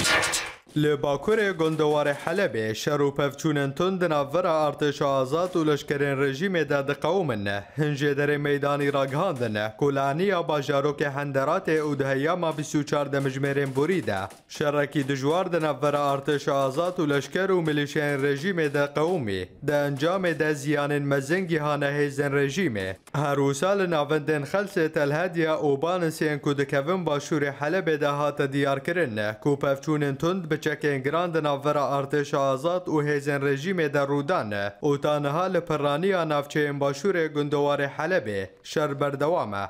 Podcast. لباکور گندوار حلب شروع پفچون انتون دنور ارتش آزاد و لشکرین رژیم داد قومن هنجه در میدانی را گهاندن کلانی آباجارو که هندرات او دهیاما بسو چار دمجمیرین بورید شرکی دجوار دنور ارتش آزاد و لشکر و ملیشین رژیم داد قومی دا انجام دا زیان مزنگی ها نهیزن رژیم هر سال نوان دن خلص تلهدی او بانسین کدکوون باشور حلب دا هات دیار کرن چکین گراندنا ورا ارتش آزاد و هیزن رژیم در رودان و تانها لپرانی نافچه باشور گندوار حلبه شر بردوامه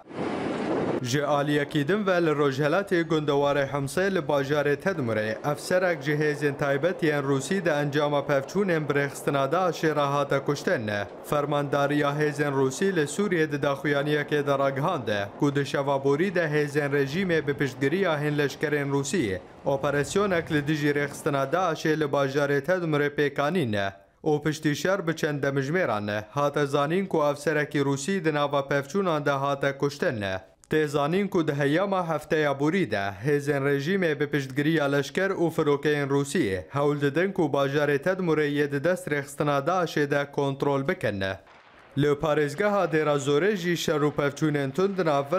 جه آلیا کیدن و لروجهلات گندوار حمسه لباجار تدمره افسرک جهیزین تایبتین روسی ده انجام پفچون برخستنادا شراحات کشتن فرمانداریا هیزین روسی لسوریه ده داخویانیه که ده راگهانده کود شوابوری ده هیزین رژیم به پشتگیری هین لشکرین روسی اپریسیونک لدیجی رخستنادا شه لباجار تدمره پیکانینه او پشتی شر به چند دمجمیرانه هات زانین کو افسرکی روسی د ناوا پفچونان ده هات کشتنه تێزانین و دهەیەما هەفتەیە بوریدا هێزن ڕێژیمێ بە پشتگریە لەشکەر و فرۆکەین رووسیە هەولددنک و باژارێتەت مرەیە دەست رێخستنادا شێدا کۆنتترۆل بکەنە. لو پارزگاه دیرا زوره جی شروع پفچون انتون دنافر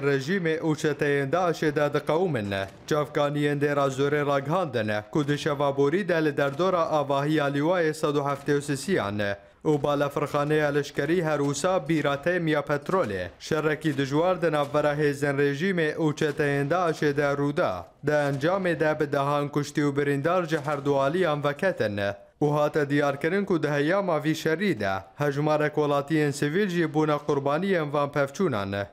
رژیم او چه تیین داشه داد قومن نه جافگانیین دیرا زوره راگهان دنه کود شوابوری دل دردور آواهی آلیوه 173 نه او بالا فرخانه الاشکری هروسا بیراته میا پترول شرکی دجوار دنافر آهیزن رژیم او چه تیین داشه رودا ده انجام ده به دهان کشتی و بریندار جهردوالی هم وکتن نه و هاتا دیار کردن که ده یاما وی شریده. هجماره کولاتی سویل جی بونا قربانی این وان پفچونانه